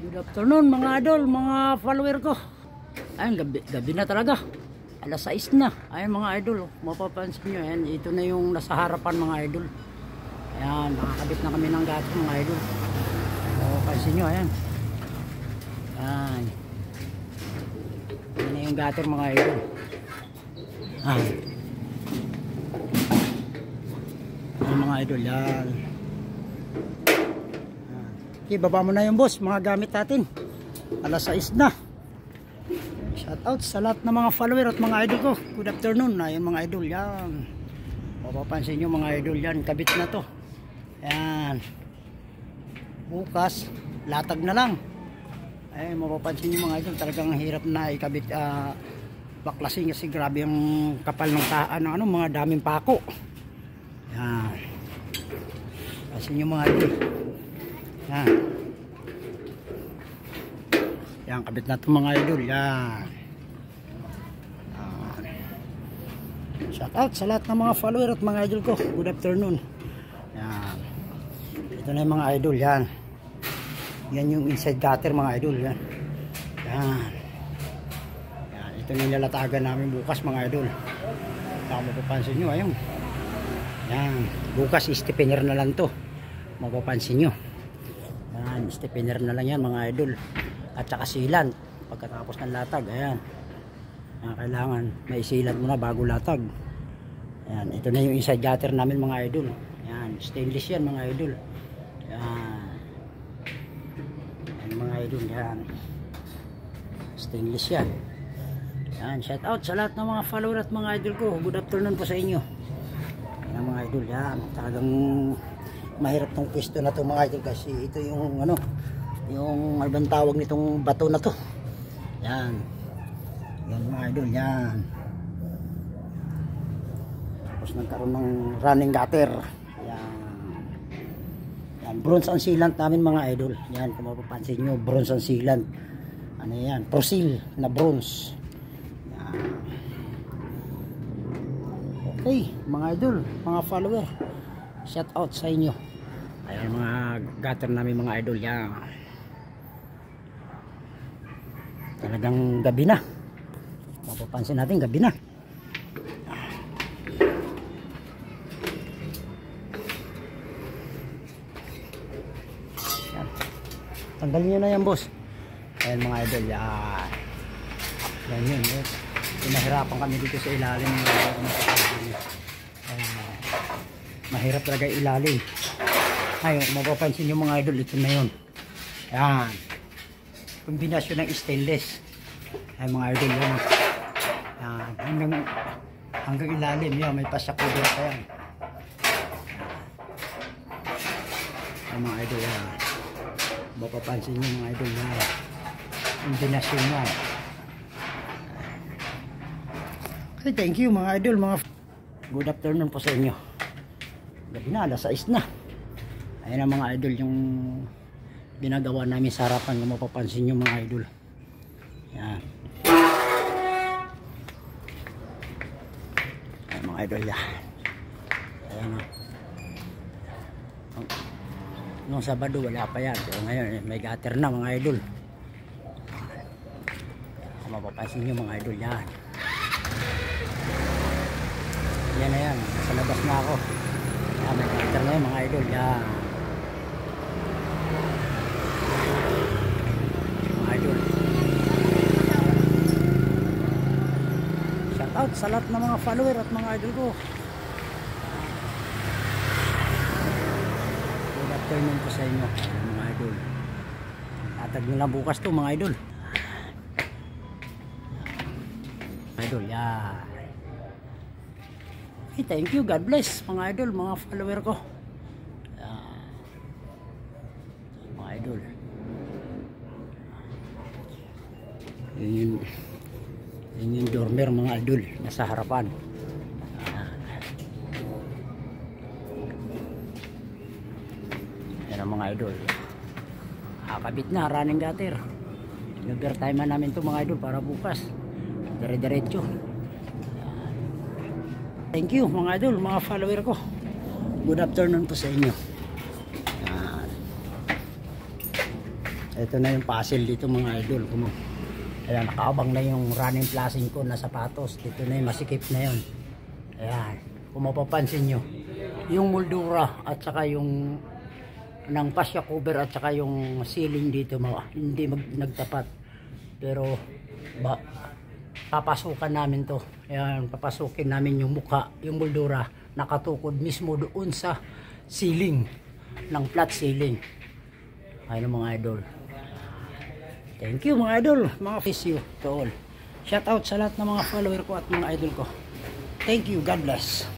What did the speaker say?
Good afternoon mga idol, mga follower ko. Ayun, gabi, gabi na talaga. Alas 6 na. Ayun mga idol, mapapansin nyo. Ayan, ito na yung nasa harapan mga idol. Ayan, nakakabit na kami ng gato mga idol. Mapapansin nyo, ayan. Ayan. Ayan na yung gator mga idol. Ayan. Ayan mga idol, yan. Okay, baba mo na yung boss, mga gamit natin. Alas 6 na. Shout out sa lahat ng mga follower at mga idol ko. Good afternoon na yung mga idol yan. Mapapansin nyo mga idol yan, kabit na to. Yan. Bukas, latag na lang. Ay, mapapansin nyo mga idol, talagang hirap na ikabit uh, baklasin kasi grabe yung kapal ng taan, ano, mga daming pako. Yan. Pansin nyo mga idol. Yan. Yan, kabit na itong mga idol. Yan. Yan. Shout out sa lahat ng mga follower at mga idol ko. Good afternoon. Yan. Ito na yung mga idol. Yan. Yan yung inside gutter mga idol. Yan. Yan. Yan. Ito na yung lalatagan namin bukas mga idol. Kung mapapansin nyo, ayun. Yan. Bukas, istipiner na lang to. Mapapansin nyo. Yan, stepiner na lang yan mga idol. At saka silan pagkatapos ng latag. Ayan. Yan, kailangan may muna bago latag. Ayan, ito na yung inside gutter namin mga idol. Yan, stainless yan mga idol. Yan. Yan mga idol, yan. Stainless yan. Yan, shout out sa lahat ng mga follower at mga idol ko. Good afternoon po sa inyo. Yan mga idol, yan. Talagang mahirap tong pwesto na to mga idol kasi ito yung ano yung ano tawag nitong bato na to? Yan. Yan mga idol yan. Tapos nagkaroon ng running gutter. Yan. Yan bronze ang sealant namin mga idol. Yan kung mapapansin nyo bronze ang sealant. Ano yan? Prosil na bronze. Yan. Okay mga idol mga follower shout out sa inyo ayan mga gutter namin mga idol yan talagang gabi na. Mapapansin natin gabi na. Yan. tanggalin nyo na yan boss. Ayan mga idol yan yan yun eh. pinahirapan kami dito sa ilalim. Ayan mahirap talaga ilalim ayun mapapansin nyo mga idol ito na yun. Yan. Kombinasyon ng stainless. Ay mga idol yun yan. Hanggang hanggang ilalim. Yan may pasyakudo pa yan. Ay mga idol yan. Mapapansin nyo mga idol yan kombinasyon yan thank you mga idol mga good afternoon po sa inyo. Gabi na alas 6 na ayun ang mga idol yung ginagawa namin sa harapan kung mapapansin nyo mga idol. Yan. Ayun mga idol yan. Ayun o nung sabado wala pa yan. Pero ngayon eh, may gutter na mga idol. Kung mapapansin nyo mga idol yan. Yan na yan. Sa labas na ako. Yan may gutter na yan mga idol. Yan out sa lahat ng mga follower at mga idol ko. Good afternoon po sa inyo mga idol. Tatag nila bukas to mga idol. Idol yan okay, thank you. God bless mga idol mga follower ko. Yan. mga idol. Yun yun yun yung dormer mga idol nasa harapan. Yan ang mga idol. Kakabit na running gutter. Nag-time namin to mga idol para bukas. Dire diretso thank you mga idol mga follower ko. Good afternoon po sa inyo. Yan ito na yung puzzle dito mga idol. Kumo ayan nakaabang na yung running flashing ko na sapatos. Dito na yung masikip na yun. Ayan kung mapapansin nyo yung moldura at saka yung ng pasya cover at saka yung ceiling dito mga hindi mag, nagtapat. Pero ba, papasukan namin to. Ayan papasukin namin yung mukha yung moldura nakatukod mismo doon sa ceiling ng flat ceiling. Ayun mga idol thank you mga idol. Mga fish you to all. Shout out sa lahat ng mga follower ko at mga idol ko. Thank you. God bless